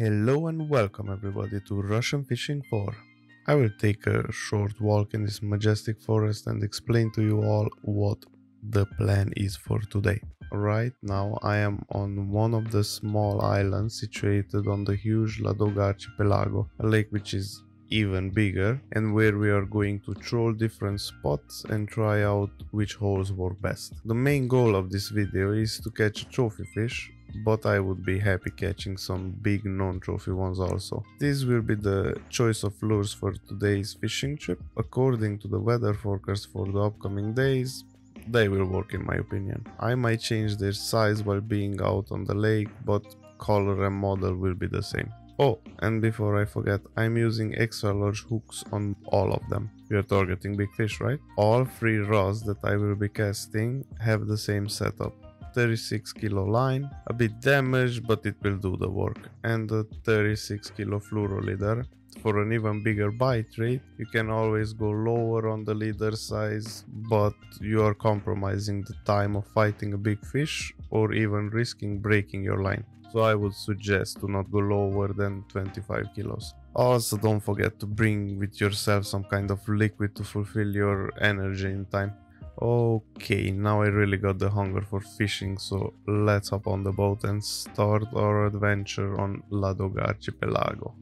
Hello and welcome everybody to Russian Fishing 4. I will take a short walk in this majestic forest and explain to you all what the plan is for today. Right now I am on one of the small islands situated on the huge Ladoga archipelago, a lake which is even bigger and where we are going to troll different spots and try out which holes work best. The main goal of this video is to catch trophy fish but I would be happy catching some big non-trophy ones also. This will be the choice of lures for today's fishing trip. According to the weather forecast for the upcoming days, they will work in my opinion. I might change their size while being out on the lake, but color and model will be the same. Oh, and before I forget, I'm using extra large hooks on all of them. We are targeting big fish, right? All three rods that I will be casting have the same setup. 36 kilo line, a bit damaged but it will do the work, and a 36 kilo fluoro leader. For an even bigger bite rate, you can always go lower on the leader size, but you are compromising the time of fighting a big fish or even risking breaking your line. So I would suggest to not go lower than 25 kilos. Also don't forget to bring with yourself some kind of liquid to fulfill your energy in time. Okay, now I really got the hunger for fishing, so let's hop on the boat and start our adventure on Ladoga Archipelago.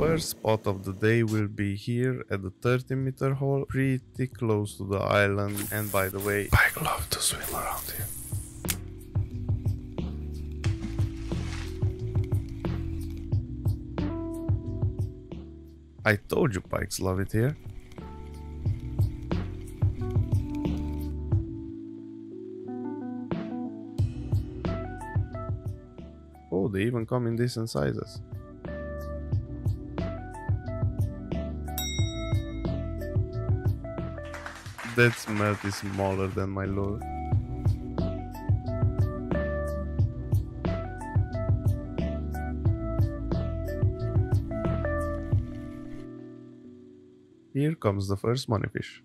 First spot of the day will be here at the 30 meter hole, pretty close to the island. And by the way, I love to swim around here. I told you pikes love it here. Oh, they even come in decent sizes. That smelt is smaller than my lure. Here comes the first money fish.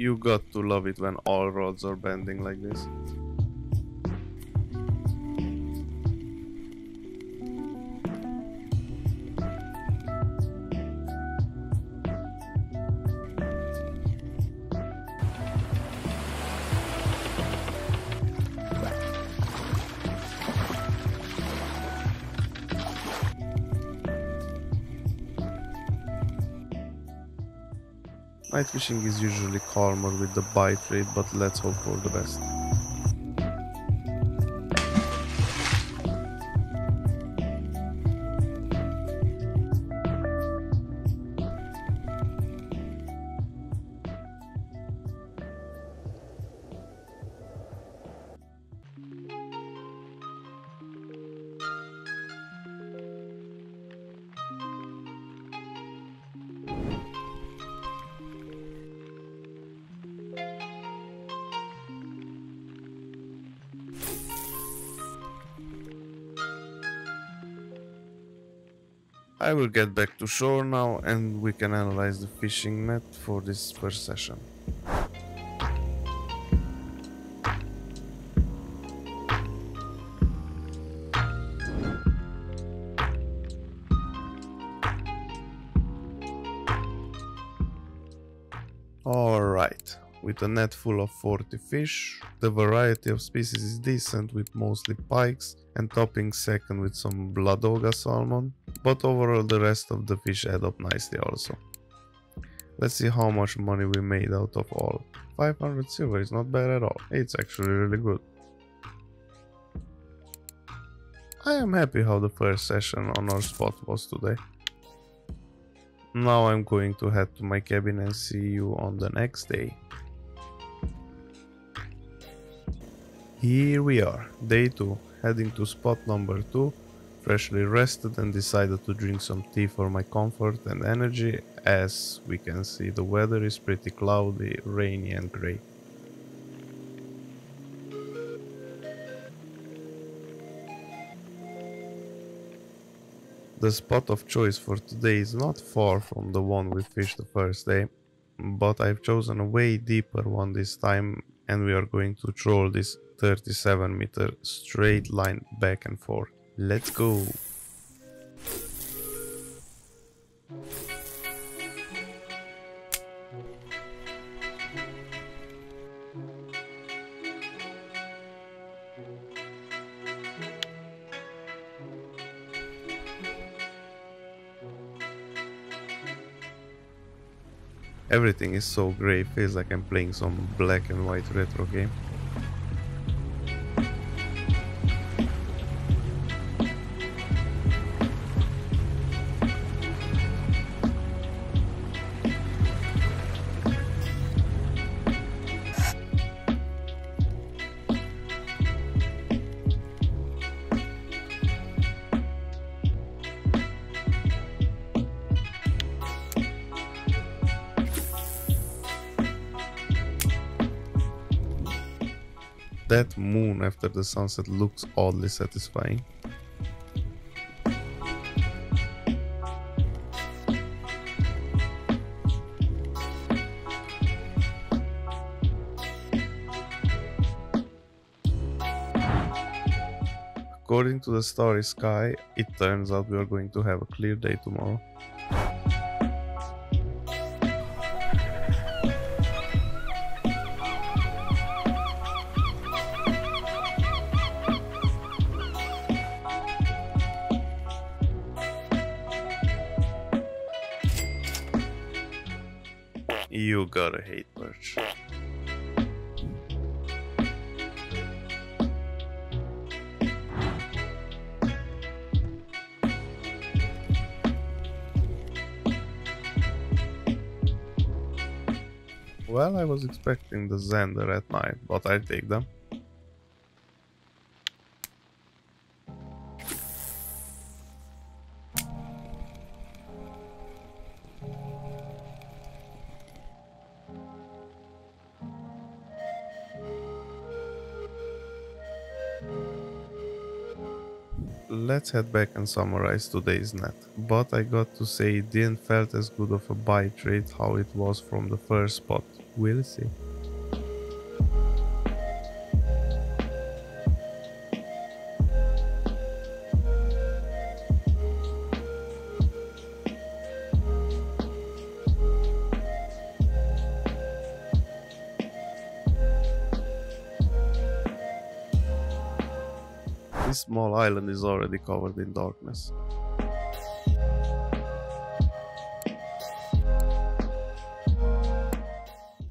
You got to love it when all rods are bending like this. Night fishing is usually calmer with the bite rate, but let's hope for the best. I will get back to shore now and we can analyze the fishing net for this first session. With a net full of 40 fish, the variety of species is decent with mostly pikes and topping second with some Ladoga salmon, but overall the rest of the fish add up nicely also. Let's see how much money we made out of all. 500 silver is not bad at all, it's actually really good. I am happy how the first session on our spot was today. Now I'm going to head to my cabin and see you on the next day. Here we are, day 2, heading to spot number 2, freshly rested and decided to drink some tea for my comfort and energy. As we can see the weather is pretty cloudy, rainy and grey. The spot of choice for today is not far from the one we fished the first day, but I've chosen a way deeper one this time and we are going to troll this 37 meter straight line back and forth. Let's go! Everything is so grey, feels like I'm playing some black and white retro game. That moon after the sunset looks oddly satisfying. According to the starry sky, it turns out we are going to have a clear day tomorrow. You gotta hate perch. Well, I was expecting the Zander at night, but i take them. Let's head back and summarize today's net. But I got to say it didn't felt as good of a bite rate how it was from the first spot. We'll see. This small island is already covered in darkness.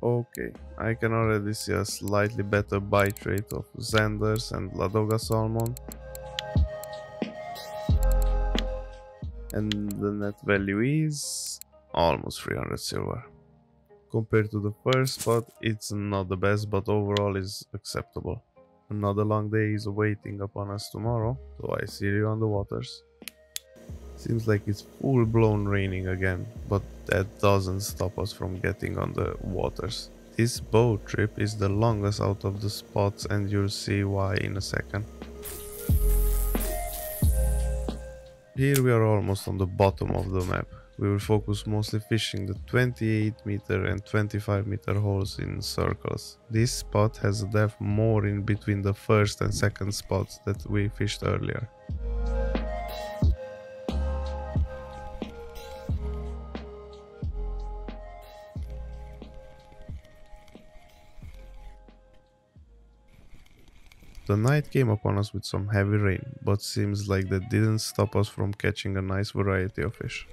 Okay, I can already see a slightly better bite rate of Zanders and Ladoga salmon. And the net value is almost 300 silver. Compared to the first spot, it's not the best, but overall is acceptable. Another long day is waiting upon us tomorrow, so I see you on the waters. Seems like it's full blown raining again, but that doesn't stop us from getting on the waters. This boat trip is the longest out of the spots and you'll see why in a second. Here we are almost on the bottom of the map we will focus mostly fishing the 28 meter and 25 meter holes in circles. This spot has a depth more in between the first and second spots that we fished earlier. The night came upon us with some heavy rain, but seems like that didn't stop us from catching a nice variety of fish.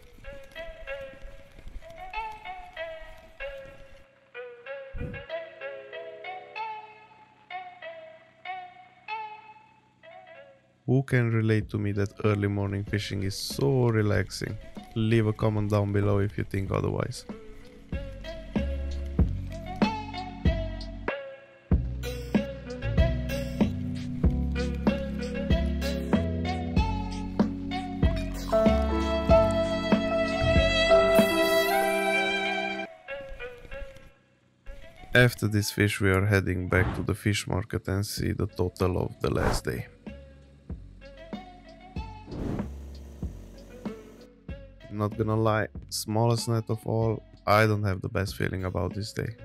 Who can relate to me that early morning fishing is so relaxing? Leave a comment down below if you think otherwise. After this fish we are heading back to the fish market and see the total of the last day. Not gonna lie, smallest net of all, I don't have the best feeling about this day.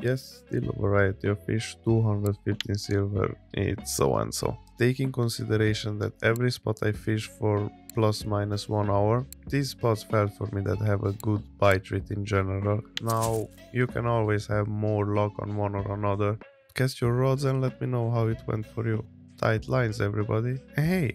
Yes, still a variety of fish, 215 silver, it's so and so. Taking consideration that every spot I fish for plus minus one hour, these spots felt for me that have a good bite rate in general. Now, you can always have more luck on one or another. Cast your rods and let me know how it went for you. Tight lines everybody. Hey,